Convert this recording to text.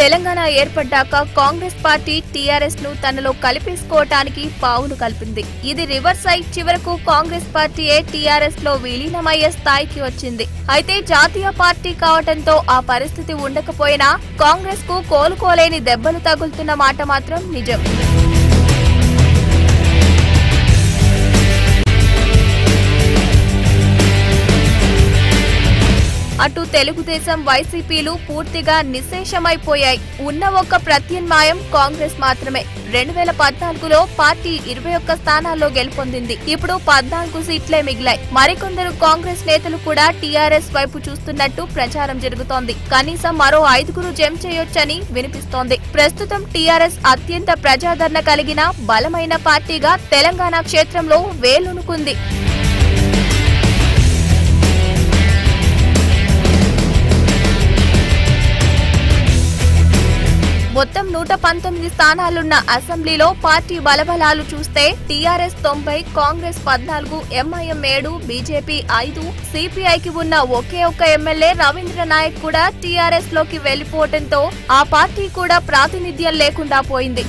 తెలంగాణ ఏర్పడ్డాక కాంగ్రెస్ పార్టీ టీఆర్ఎస్ను తనలో కలిపేసుకోవటానికి పావులు కలిపింది. ఇది రివర్స్ అయి చివరకు కాంగ్రెస్ పార్టీయే టీఆర్ఎస్లో విలీనమయ్యే స్థాయికి వచ్చింది. అయితే జాతీయ పార్టీ కావటంతో ఆ పరిస్థితి ఉండకపోయినా కాంగ్రెస్కు కోలుకోలేని దెబ్బలు తగులుతున్న మాట మాత్రం నిజం. అటు తెలుగుదేశం వైసీపీలు పూర్తిగా నిశ్శేషమైపోయాయి ఉన్న ఒక్క ప్రత్యామ్నాయం కాంగ్రెస్ మాత్రమే. రెండు వేల పద్నాలుగులో పార్టీ ఇరవై ఒక్క స్థానాల్లో గెలుపొందింది. ఇప్పుడు పద్నాలుగు సీట్లే మిగిలాయి. మరికొందరు కాంగ్రెస్ నేతలు కూడా టీఆర్ఎస్ వైపు చూస్తున్నట్టు ప్రచారం జరుగుతోంది. కనీసం మరో ఐదుగురు జం చేయొచ్చని వినిపిస్తోంది. ప్రస్తుతం టీఆర్ఎస్ అత్యంత ప్రజాదరణ కలిగిన బలమైన పార్టీగా తెలంగాణ క్షేత్రంలో వేలునుకుంది. మొత్తం నూట పంతొమ్మిది స్థానాలున్న అసెంబ్లీలో పార్టీ బలబలాలు చూస్తే టీఆర్ఎస్ తొంభై కాంగ్రెస్ పద్నాలుగు ఎంఐఎం ఏడు బీజేపీ ఐదు సిపిఐకి ఉన్న ఒకే ఒక్క ఎమ్మెల్యే రవీంద్ర నాయక్ కూడా టీఆర్ఎస్లోకి వెళ్ళిపోవడంతో ఆ పార్టీ కూడా ప్రాతినిధ్యం లేకుండా పోయింది.